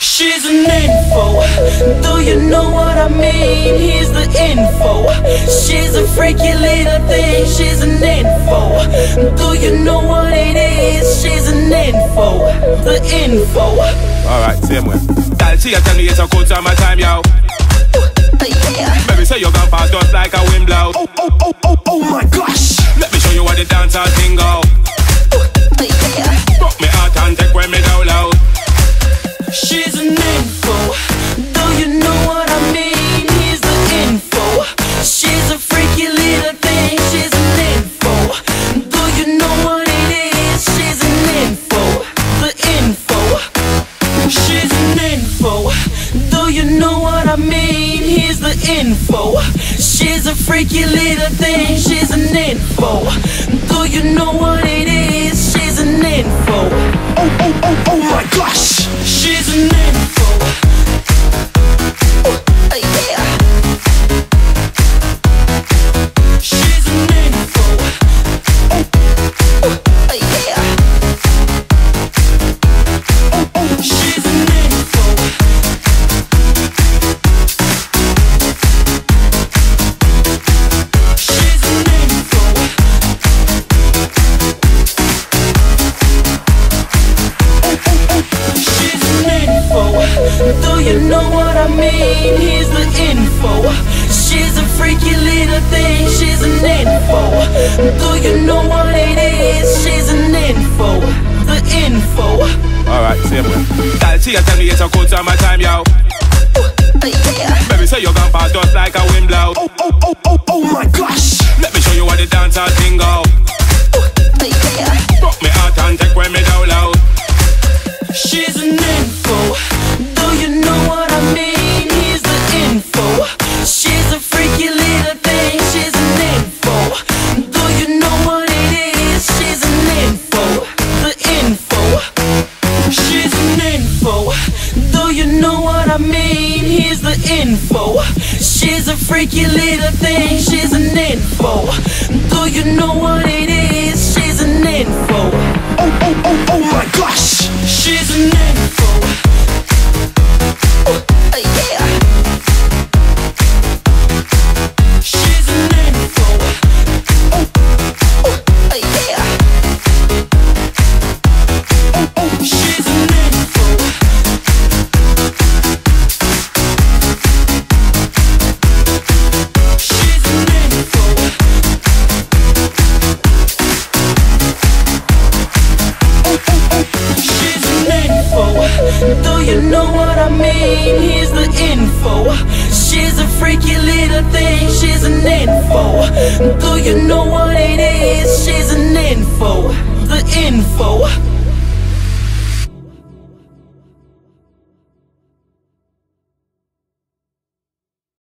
She's a nympho. Do you know what I mean? Here's the info. She's a freaky little thing. She's a nympho. Do you know what it is? She's a nympho. The info. Alright, same way. Girl, she a tell me it's a good time, my time, yo. Yeah. Baby, say you're gonna pass just like a wind blow. Oh, oh, oh, oh, oh my gosh. Let me show you what the dance all thing go. Info. She's a freaky little thing. She's a nympho. Do you know what it is? Know what I mean? Here's the info. She's a freaky little thing. She's a nympho. Do you know what it is? She's a nympho. The info. Alright, same way. Girl, she a tell me it's a good time, my time, yo. Oh, yeah. Baby, say you're gonna pass just like a wind blow. Oh, oh, oh, oh, oh my gosh. Let me show you what the dance all thing go. Info. She's a freaky little thing. She's a nympho. Do you know what it is? She's a nympho. Oh, oh, oh, oh my gosh. She's a nympho. name, here's the info. She's a freaky little thing, she's a nympho. Do you know what it is? She's a nympho. The info.